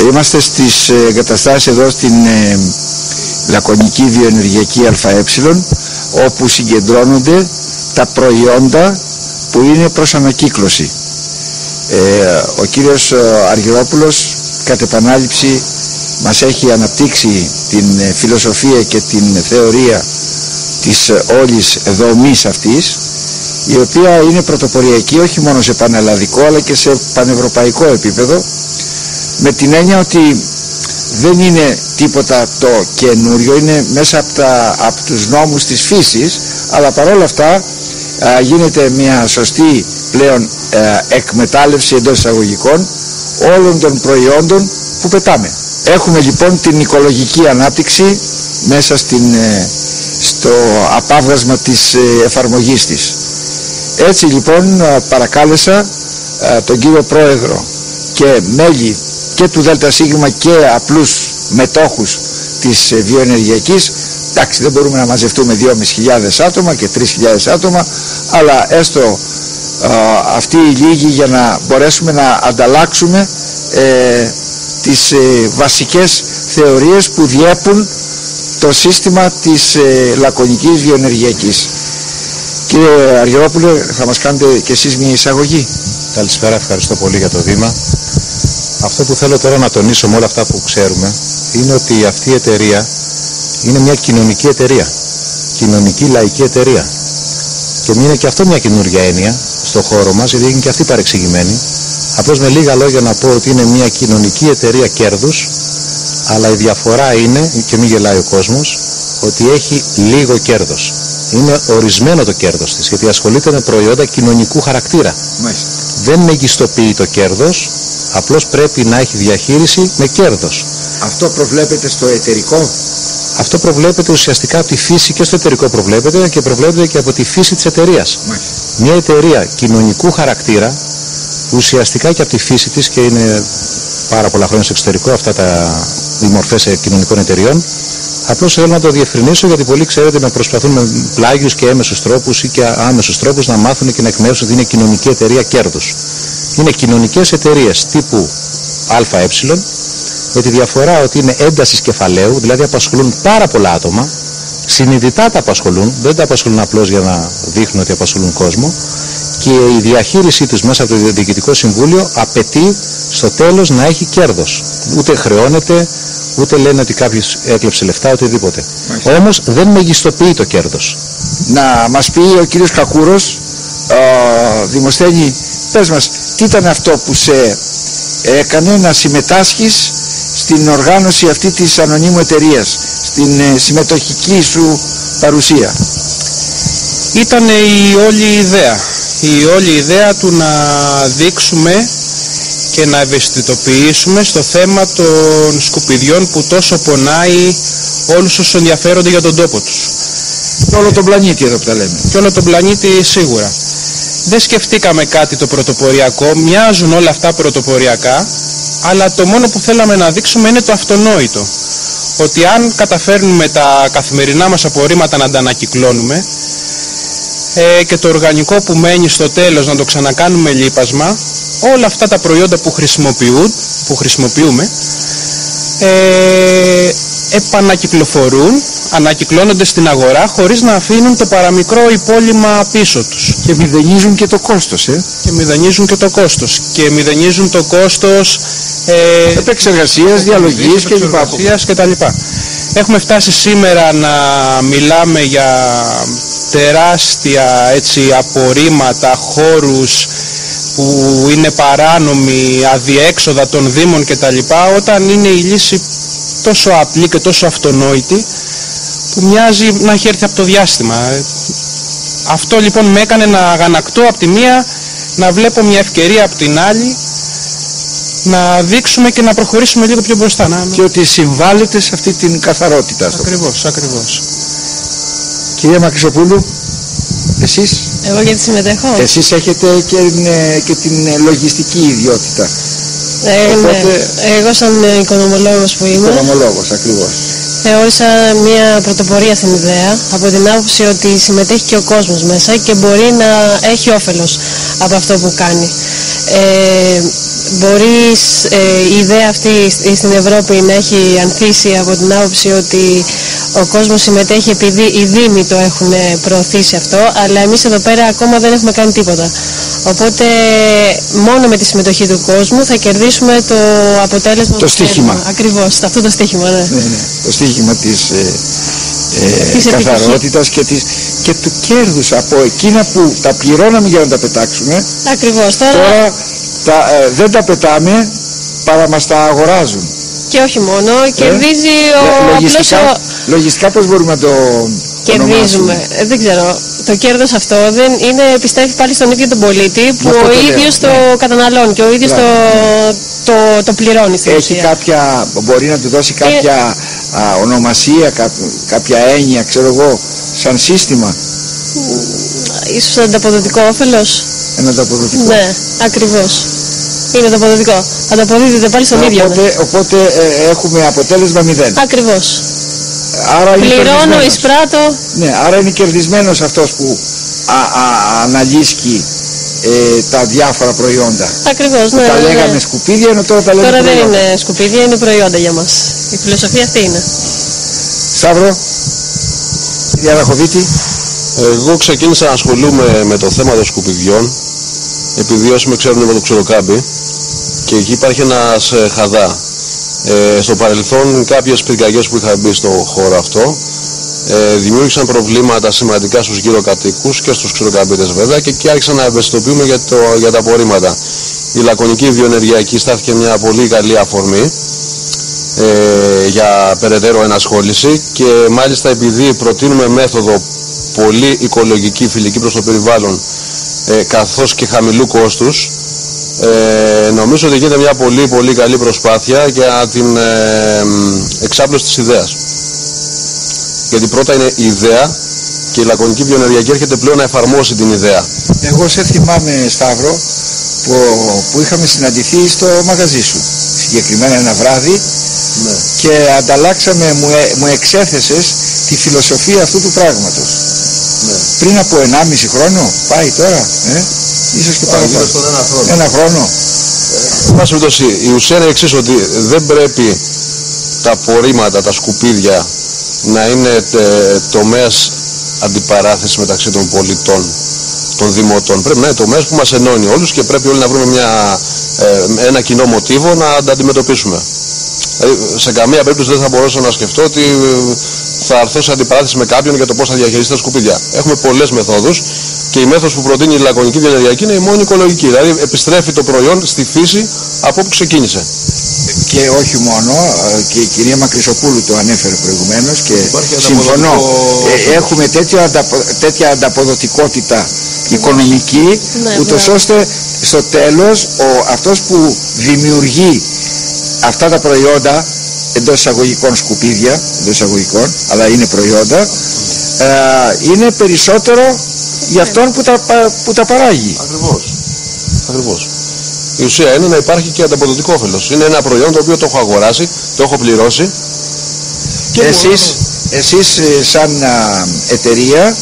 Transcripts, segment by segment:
Είμαστε στις εγκαταστάσεις εδώ στην ε, Λακωνική Βιοενεργειακή ΑΕ όπου συγκεντρώνονται τα προϊόντα που είναι προς ανακύκλωση. Ε, ο κύριος ε, Αργυρόπουλος κατ' επανάληψη μας έχει αναπτύξει την ε, φιλοσοφία και την θεωρία της όλης δομής αυτής η οποία είναι πρωτοποριακή όχι μόνο σε πανελλαδικό αλλά και σε πανευρωπαϊκό επίπεδο με την έννοια ότι δεν είναι τίποτα το καινούριο, είναι μέσα από, τα, από τους νόμους της φύσης, αλλά παρόλα αυτά γίνεται μια σωστή πλέον εκμετάλλευση εντός εισαγωγικών όλων των προϊόντων που πετάμε. Έχουμε λοιπόν την οικολογική ανάπτυξη μέσα στην, ε, στο απάβγασμα της ε, εφαρμογής της. Έτσι λοιπόν παρακάλεσα τον κύριο Πρόεδρο και μέλη και του ΔΣ και απλούς μετόχους της ε, βιοενεργειακής εντάξει δεν μπορούμε να μαζευτούμε 2.500 άτομα και 3.000 άτομα αλλά έστω αυτοί οι λίγοι για να μπορέσουμε να ανταλλάξουμε ε, τις ε, βασικές θεωρίες που διέπουν το σύστημα της ε, λακωνικής βιοενεργειακής. Κύριε Αργυρόπουλε, θα μας κάνετε και εσείς μια εισαγωγή. Καλησπέρα, ευχαριστώ πολύ για το βήμα. Αυτό που θέλω τώρα να τονίσω με όλα αυτά που ξέρουμε είναι ότι αυτή η εταιρεία είναι μια κοινωνική εταιρεία. Κοινωνική λαϊκή εταιρεία. Και είναι και αυτό μια καινούργια έννοια στο χώρο μας, γιατί είναι και αυτή παρεξηγημένη. Απλώς με λίγα λόγια να πω ότι είναι μια κοινωνική εταιρεία κέρδους, αλλά η διαφορά είναι, και μην γελάει ο κόσμος, ότι έχει λίγο κέρδος. Είναι ορισμένο το κέρδος της, γιατί ασχολείται με προϊόντα κοινωνικού χαρακτήρα. Μάλιστα. Δεν μεγιστοποιεί το κέρδος, απλώς πρέπει να έχει διαχείριση με κέρδος. Αυτό προβλέπεται στο εταιρικό; Αυτό προβλέπεται ουσιαστικά από τη φύση και στο εταιρικό προβλέπεται και προβλέπεται και από τη φύση της εταιρείας. Μια εταιρεία κοινωνικού χαρακτήρα ουσιαστικά και από τη φύση της και είναι πάρα πολλά χρόνια στο εξωτερικό αυτά τα οι μορφές κοινωνικών εταιριών Απλώς θέλω να το διευκρινίσω γιατί πολλοί ξέρετε με προσπαθούν με πλάγιους και έμεσους τρόπους ή και άμεσους τρόπους να μάθουν και να εκμεύσουν ότι είναι κοινωνική εταιρεία κέρδους. Είναι κοινωνικές εταιρείες τύπου ΑΕ με τη διαφορά ότι είναι έντασης κεφαλαίου, δηλαδή απασχολούν πάρα πολλά άτομα, συνειδητά τα απασχολούν, δεν τα απασχολούν απλώς για να δείχνουν ότι απασχολούν κόσμο και η διαχείρισή τους μέσα από το Διοικητικό Συμβούλιο απαιτεί στο τέλος να έχει κέρδος. Ούτε χρεώνεται, ούτε λένε ότι κάποιος έκλεψε λεφτά, οτιδήποτε. Όμως δεν μεγιστοποιεί το κέρδος. Να μας πει ο κύριος Κακούρος, ε, Δημοσθένη, πες μας, τι ήταν αυτό που σε έκανε να συμμετάσχεις στην οργάνωση αυτή της ανωνύμου εταιρείας, στην ε, συμμετοχική σου παρουσία; Ήταν η όλη ιδέα. Η όλη ιδέα του να δείξουμε και να ευαισθητοποιήσουμε στο θέμα των σκουπιδιών που τόσο πονάει όλους όσους ενδιαφέρονται για τον τόπο τους. Και όλο τον πλανήτη εδώ που τα λέμε. Και όλο τον πλανήτη σίγουρα. Δεν σκεφτήκαμε κάτι το πρωτοποριακό, μοιάζουν όλα αυτά πρωτοποριακά, αλλά το μόνο που θέλαμε να δείξουμε είναι το αυτονόητο. Ότι αν καταφέρνουμε τα καθημερινά μας απορρίμματα να τα ανακυκλώνουμε ε, και το οργανικό που μένει στο τέλος να το ξανακάνουμε λίπασμα, όλα αυτά τα προϊόντα που, χρησιμοποιούν, που χρησιμοποιούμε ε, επανακυκλοφορούν, ανακυκλώνονται στην αγορά χωρίς να αφήνουν το παραμικρό υπόλοιμα πίσω τους. Και μηδενίζουν και το κόστος, ε. Και μηδενίζουν και το κόστος. Και μηδενίζουν το κόστος ε, επεξεργασίας, διαλογής και λοιπά. και τα λοιπά. Έχουμε φτάσει σήμερα να μιλάμε για τεράστια έτσι, απορρίμματα, χώρους που είναι παράνομοι, αδιέξοδα των Δήμων κτλ. όταν είναι η λύση τόσο απλή και τόσο αυτονόητη που μοιάζει να έχει έρθει από το διάστημα. Αυτό λοιπόν με έκανε να αγανακτώ από τη μία, να βλέπω μια ευκαιρία από την άλλη να δείξουμε και να προχωρήσουμε λίγο πιο μπροστά. Να... Και ότι συμβάλλεται σε αυτή την καθαρότητα. Ακριβώς, ακριβώς. Κυρία Μακρυσοπούλου, εσείς; Εγώ γιατί συμμετέχω; Εσείς έχετε και, ε, και την ε, λογιστική ιδιότητα. Ε, ναι. Οπότε... Εγώ σαν οικονομολόγος που είμαι. Οικονομολόγος, ακριβώς. Θεώρησα μια πρωτοπορία στην ιδέα από την άποψη ότι συμμετέχει και ο κόσμος μέσα και μπορεί να έχει όφελος από αυτό που κάνει. Ε, μπορείς ε, η ιδέα αυτή σ- στην Ευρώπη να έχει ανθίσει από την άποψη ότι ο κόσμος συμμετέχει επειδή οι Δήμοι το έχουν προωθήσει αυτό, αλλά εμείς εδώ πέρα ακόμα δεν έχουμε κάνει τίποτα. Οπότε μόνο με τη συμμετοχή του κόσμου θα κερδίσουμε το αποτέλεσμα Το που στίχημα. θέλουμε. Ακριβώς, αυτό το στίχημα, ναι. Ναι, ναι. Το στίχημα της, ε, ε, Της καθαρότητας και, της, και του κέρδους από εκείνα που τα πληρώναμε για να τα πετάξουμε Ακριβώς, τώρα, τώρα τα, ε, δεν τα πετάμε παρά μας τα αγοράζουν και όχι μόνο, κερδίζει ο, Ε, απλώς λογιστικά, ο, λογιστικά πώς μπορούμε να το Κερδίζουμε. ονομάσουμε; Ε, δεν ξέρω. Το κέρδος αυτό δεν είναι, επιστρέφει πάλι στον ίδιο τον πολίτη που αυτό ο το λέω, ίδιος το ναι. καταναλώνει και ο ίδιος το, το, το πληρώνει στην Έχει ουσία. κάποια, μπορεί να του Ε, δώσει κάποια α, ονομασία, κά- κάποια έννοια, ξέρω εγώ, σαν σύστημα, Ίσως ανταποδοτικό όφελος. ένα ανταποδοτικό. Ναι, ακριβώς. Είναι το αποδοτικό. Ανταποδίδεται πάλι στον ίδιο. ναι. Οπότε, οπότε ε, έχουμε αποτέλεσμα μηδέν. Ακριβώς. Άρα είναι Πληρώνω, κερδισμένος. εισπράττω. Ναι, άρα είναι κερδισμένος αυτός που α, α, αναλύσκει ε, τα διάφορα προϊόντα. Ακριβώς, ναι, τα ναι, ναι. λέγαμε σκουπίδια, ενώ τώρα τα λέμε Τώρα δεν προϊόντα. είναι σκουπίδια, είναι προϊόντα για μας. Η φιλοσοφία αυτή είναι. Σταύρο, κυρία Ραχοβίτη, Εγώ ξεκίνησα να ασχολούμαι με το θέμα των σκουπιδιών επειδή όσοι με ξέρουν με το ξεροκάμπι και εκεί υπάρχει ένας ε, χαδά. Ε, στο παρελθόν κάποιες πυρκαγιές που είχαν μπει στο χώρο αυτό ε, δημιούργησαν προβλήματα σημαντικά στους γύρω κατοίκους και στους ξεροκαμπίτες βέβαια και εκεί άρχισαν να ευαισθητοποιούμε για, το, για τα απορρίμματα. Η λακωνική βιοενεργειακή στάθηκε μια πολύ καλή αφορμή ε, για περαιτέρω ενασχόληση και μάλιστα επειδή προτείνουμε μέθοδο πολύ οικολογική, φιλική προς το περιβάλλον ε, καθώς και χαμηλού κόστους ε, νομίζω ότι γίνεται μια πολύ πολύ καλή προσπάθεια για την ε, μ, εξάπλωση της ιδέας. Γιατί πρώτα είναι η ιδέα και η λακωνική βιοενεργειακή έρχεται πλέον να εφαρμόσει την ιδέα. εγώ σε θυμάμαι Σταύρο που, που είχαμε συναντηθεί στο μαγαζί σου. Συγκεκριμένα ένα βράδυ και ανταλλάξαμε, μου, ε, μου εξέθεσες τη φιλοσοφία αυτού του πράγματος. Πριν από 1,5 χρόνο, πάει τώρα, ε; Ίσως και παραπάνω. ένα χρόνο. Ένα χρόνο. Εν πάση περιπτώσει, η ουσία είναι εξής ότι δεν πρέπει τα απορρίμματα, τα σκουπίδια να είναι ε, τομέας αντιπαράθεσης μεταξύ των πολιτών, των δημοτών. Πρέπει να είναι τομέας που μας ενώνει όλους και πρέπει όλοι να βρούμε μια, ε, ένα κοινό μοτίβο να τα αντιμετωπίσουμε. Δηλαδή, σε καμία περίπτωση δεν θα μπορούσα να σκεφτώ ότι ε, θα έρθω σε αντιπαράθεση με κάποιον για το πώς θα διαχειριστεί τα σκουπίδια. Έχουμε πολλές μεθόδους και η μέθοδος που προτείνει η λακωνική διενεργειακή είναι η μόνη οικολογική. Δηλαδή επιστρέφει το προϊόν στη φύση από όπου ξεκίνησε. Και όχι μόνο, ε, και η κυρία Μακρισοπούλου το ανέφερε προηγουμένως και Υπάρχει συμφωνώ. ανταποδοτικό- Ε, έχουμε τέτοια, ανταπο- τέτοια ανταποδοτικότητα οικονομική, Ναι, ούτως μπράβο. ώστε στο τέλος ο, αυτός που δημιουργεί αυτά τα προϊόντα εντός εισαγωγικών σκουπίδια, εντός εισαγωγικών, αλλά είναι προϊόντα, ε, είναι περισσότερο για αυτόν που τα, πα- που τα παράγει. Ακριβώς. Ακριβώς. Η ουσία είναι να υπάρχει και ανταποδοτικό όφελος. Είναι ένα προϊόν το οποίο το έχω αγοράσει, το έχω πληρώσει. Και εσείς, εσείς ε, σαν α, εταιρεία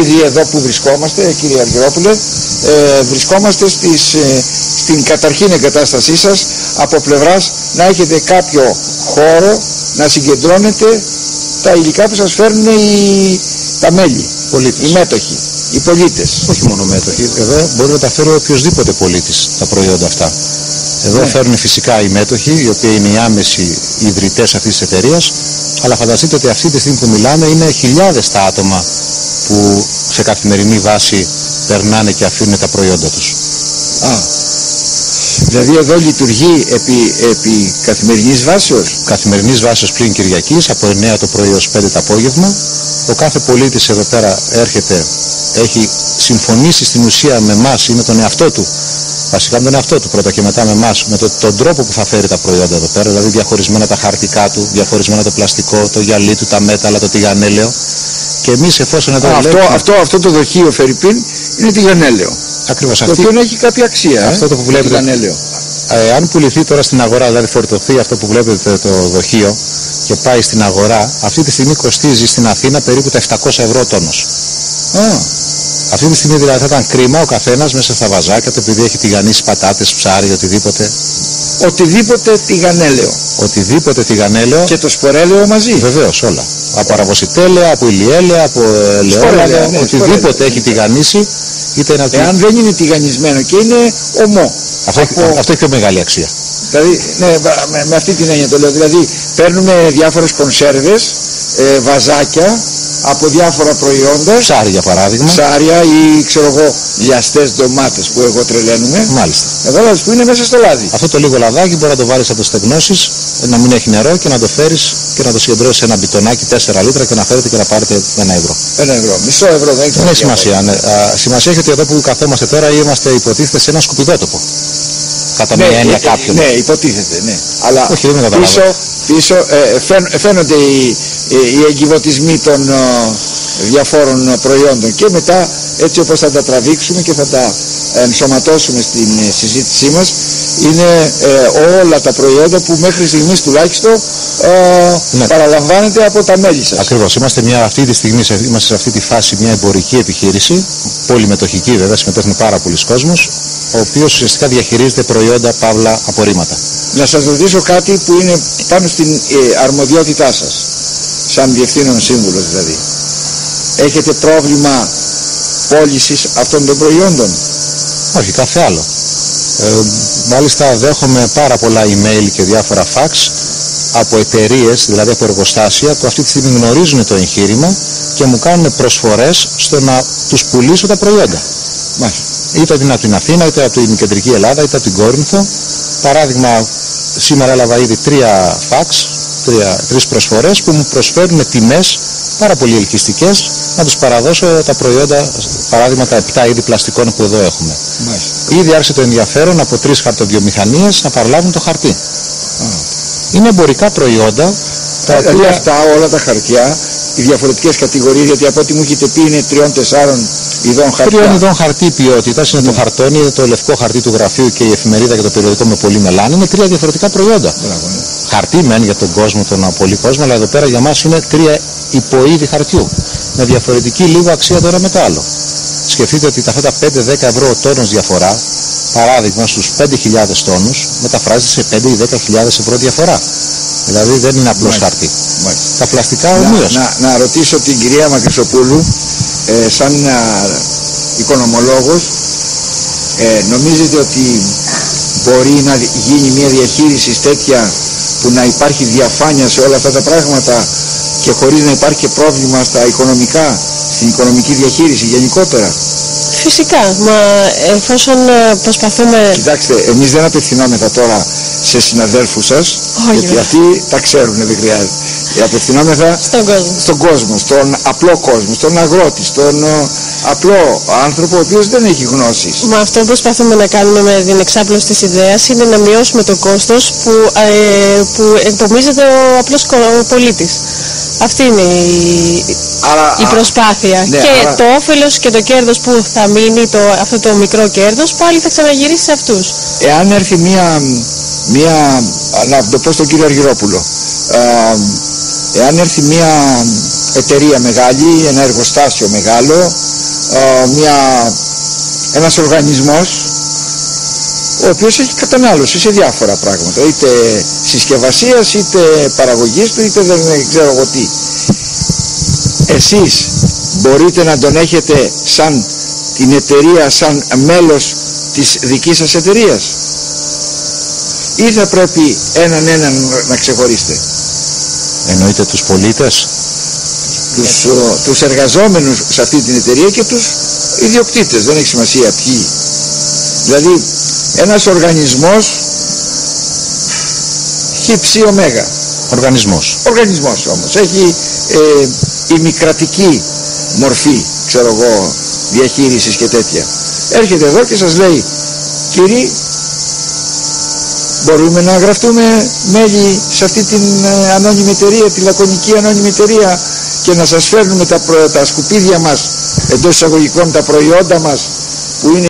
ήδη εδώ που βρισκόμαστε κύριε Αργυρόπουλε ε, βρισκόμαστε στις, ε, στην καταρχήν εγκατάστασή σας από πλευράς να έχετε κάποιο χώρο να συγκεντρώνετε τα υλικά που σας φέρνουν οι, τα μέλη, Πολίτες. οι μέτοχοι, οι πολίτες. Όχι μόνο μέτοχοι. Εδώ μπορεί να τα φέρει οποιοδήποτε πολίτης τα προϊόντα αυτά. Εδώ Ναι. φέρνουν φυσικά οι μέτοχοι, οι οποίοι είναι οι άμεσοι ιδρυτές αυτής της εταιρείας. Αλλά φανταστείτε ότι αυτή τη στιγμή που μιλάμε είναι χιλιάδες τα άτομα που σε καθημερινή βάση περνάνε και αφήνουν τα προϊόντα τους. Α, δηλαδή εδώ λειτουργεί επί, επί καθημερινής βάσεως; Καθημερινής βάση πλην Κυριακής από 9 το πρωί έως 5 το απόγευμα. Ο κάθε πολίτης εδώ πέρα έρχεται, έχει συμφωνήσει στην ουσία με εμά ή με τον εαυτό του. Βασικά με τον εαυτό του πρώτα και μετά με εμά, με το, τον τρόπο που θα φέρει τα προϊόντα εδώ πέρα, δηλαδή διαχωρισμένα τα χαρτικά του, διαχωρισμένα το πλαστικό, το γυαλί του, τα μέταλλα, το τηγανέλαιο. Και εμείς εφόσον εδώ Α, αυτό, βλέπουμε- αυτό, αυτό το δοχείο Φερρυπίν είναι τηγανέλαιο. ακριβώς Το αυτή, οποίο έχει κάποια αξία. Αυτό ε, το που βλέπετε. τηγανέλαιο. ε, αν πουληθεί τώρα στην αγορά, δηλαδή φορτωθεί αυτό που βλέπετε το δοχείο και πάει στην αγορά, αυτή τη στιγμή κοστίζει στην Αθήνα περίπου τα 700 ευρώ τόνος. Α, Αυτή τη στιγμή δηλαδή θα ήταν κρίμα ο καθένας μέσα στα βαζάκια του επειδή έχει τηγανίσει πατάτες, ψάρι, οτιδήποτε. Οτιδήποτε τηγανέλαιο. Οτιδήποτε τηγανέλαιο. Και το σπορέλαιο μαζί. Βεβαίως όλα. Από αραβοσιτέλαια, από ηλιέλαια, από ελαιόλαδα, ναι, οτιδήποτε σπορέλαιο. έχει τηγανίσει. Είτε είναι από τη- Εάν δεν είναι τηγανισμένο και είναι ομό. αυτό, έχει- από- αυτό έχει πιο μεγάλη αξία. Δηλαδή, ναι, με, με αυτή την έννοια το λέω. Δηλαδή, παίρνουμε διάφορες κονσέρβες, ε, βαζάκια από διάφορα προϊόντα, Ψάρι για παράδειγμα. ψάρια ή ξέρω εγώ λιαστές ντομάτες που εγώ τρελαίνουμε. Μάλιστα. Εδώ λάδι που είναι μέσα στο λάδι. Αυτό το λίγο λαδάκι μπορεί να το βάλεις να το στεγνώσεις, να μην έχει νερό και να το φέρεις και να το συγκεντρώσεις σε ένα μπιτονάκι 4 λίτρα και να φέρετε και να πάρετε ένα ευρώ. Ένα ευρώ, μισό ευρώ δεν έχει Δεν έχει σημασία. ναι. Α, σημασία έχει ότι εδώ που καθόμαστε τώρα είμαστε υποτίθεται σε ένα σκουπιδότοπο. Κατά Ναι, μία έννοια ε, κάποιον. ναι, υποτίθεται, ναι. Αλλά Όχι, δεν με καταλάβω. πίσω, πίσω ε, φαίν- φαίνονται οι, οι, οι εγκυβωτισμοί των ε, διαφόρων ε, προϊόντων και μετά έτσι όπως θα τα τραβήξουμε και θα τα ενσωματώσουμε στην ε, συζήτησή μας είναι ε, όλα τα προϊόντα που μέχρι στιγμής τουλάχιστον ε, Ναι. παραλαμβάνεται από τα μέλη σας. Ακριβώς. Είμαστε μια, αυτή τη στιγμή σε, είμαστε σε αυτή τη φάση μια εμπορική επιχείρηση, πολυμετοχική βέβαια, συμμετέχουν πάρα πολλοί κόσμος, ο οποίος ουσιαστικά διαχειρίζεται προϊόντα, παύλα, απορρίμματα. Να σας ρωτήσω κάτι που είναι πάνω στην ε, αρμοδιότητά σας, σαν διευθύνων σύμβουλος δηλαδή. Έχετε πρόβλημα πώλησης αυτών των προϊόντων; Όχι, κάθε άλλο. Ε, μάλιστα δέχομαι πάρα πολλά email και διάφορα fax από εταιρείες, δηλαδή από εργοστάσια που αυτή τη στιγμή γνωρίζουν το εγχείρημα και μου κάνουν προσφορές στο να τους πουλήσω τα προϊόντα. Μάλιστα. Είτε είναι από την Αθήνα, είτε από την κεντρική Ελλάδα, είτε από την Κόρινθο. Παράδειγμα, σήμερα έλαβα ήδη τρία fax, τρία, τρεις προσφορές που μου προσφέρουν τιμές πάρα πολύ ελκυστικές να τους παραδώσω τα προϊόντα, παράδειγμα τα 7 είδη πλαστικών που εδώ έχουμε. Μάλιστα. Ήδη άρχισε το ενδιαφέρον από τρεις χαρτοβιομηχανίες να παραλάβουν το χαρτί. Είναι εμπορικά προϊόντα τα Δηλαδή οποία αυτά όλα τα χαρτιά, οι διαφορετικές κατηγορίες, γιατί από ό,τι μου έχετε πει είναι τριών-τεσσάρων ειδών χαρτιά. Τριών ειδών χαρτί ποιότητας είναι το χαρτόνι, είναι το λευκό χαρτί του γραφείου και η εφημερίδα και το περιοδικό με πολύ μελάνι. Είναι τρία διαφορετικά προϊόντα. Μπράβο, ναι. Χαρτί μεν για τον κόσμο, τον πολύ κόσμο, αλλά εδώ πέρα για μας είναι τρία υποείδη χαρτιού. Με διαφορετική λίγο αξία το ένα με το άλλο. Σκεφτείτε ότι τα αυτά τα 5-10 ευρώ ο τόνος διαφορά, παράδειγμα στους 5.000 τόνους, μεταφράζεται σε 5 ή 10.000 ευρώ διαφορά. Δηλαδή δεν είναι απλώς Μάλιστα. χαρτί. Μάλιστα. Τα πλαστικά Να, ομοίως. να, να ρωτήσω την κυρία Μακρυσοπούλου, ε, σαν α, οικονομολόγος, ε, νομίζετε ότι μπορεί να δι- γίνει μια διαχείριση τέτοια που να υπάρχει διαφάνεια σε όλα αυτά τα πράγματα και χωρίς να υπάρχει και πρόβλημα στα οικονομικά, στην οικονομική διαχείριση γενικότερα. Φυσικά, μα εφόσον ε, προσπαθούμε... Κοιτάξτε, εμείς δεν απευθυνόμεθα τώρα σε συναδέλφους σας, Όχι, γιατί βέβαια. αυτοί τα ξέρουν, δεν χρειάζεται. Ε, Απευθυνόμεθα Στον κόσμο. στον κόσμο, στον απλό κόσμο, στον αγρότη, στον ε, απλό άνθρωπο ο οποίος δεν έχει γνώσεις. Μα αυτό που προσπαθούμε να κάνουμε με την εξάπλωση της ιδέας είναι να μειώσουμε το κόστος που, ε, που επομίζεται ο απλός κο- πολίτης. Αυτή είναι η, Άρα, η α, προσπάθεια. ναι, και άρα- το όφελος και το κέρδος που θα μείνει, το, αυτό το μικρό κέρδος, πάλι θα ξαναγυρίσει σε αυτούς. εάν έρθει μία, μία να το πω στον κύριο Αργυρόπουλο, ε, εάν έρθει μία εταιρεία μεγάλη, ένα εργοστάσιο μεγάλο, ε, μία, ένας οργανισμός ο οποίος έχει κατανάλωση σε διάφορα πράγματα, είτε συσκευασίας, είτε παραγωγής του, είτε δεν ξέρω εγώ τι. Εσείς μπορείτε να τον έχετε σαν την εταιρεία, σαν μέλος της δικής σας εταιρείας; Ή θα πρέπει έναν έναν να ξεχωρίσετε; Εννοείται τους πολίτες. Τους, ο, τους εργαζόμενους σε αυτή την εταιρεία και τους ιδιοκτήτες. Δεν έχει σημασία ποιοι. Δηλαδή ένας οργανισμός χυψή ωμέγα. Οργανισμός. οργανισμός όμως. Έχει ε, ημικρατική μορφή ξέρω εγώ διαχείρισης και τέτοια. Έρχεται εδώ και σας λέει κύριοι μπορούμε να γραφτούμε μέλη σε αυτή την ε, ανώνυμη εταιρεία τη λακωνική ανώνυμη εταιρεία και να σας φέρνουμε τα, προ- τα σκουπίδια μας εντός εισαγωγικών τα προϊόντα μας που είναι